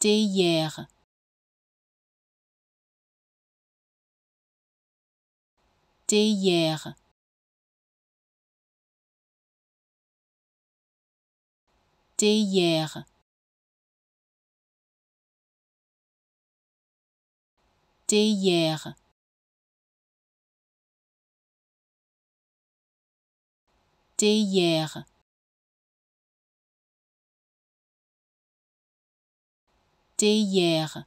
théière théière théière théière été hier.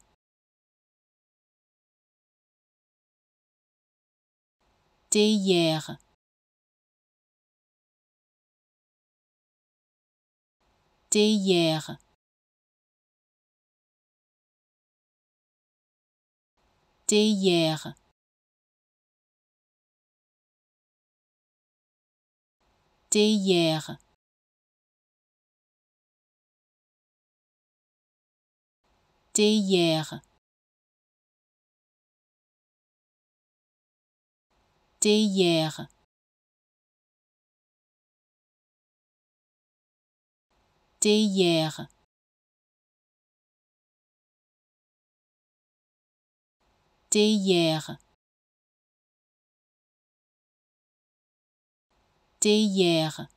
hier. Théière. Théière. Théière. Théière théière théière théière théière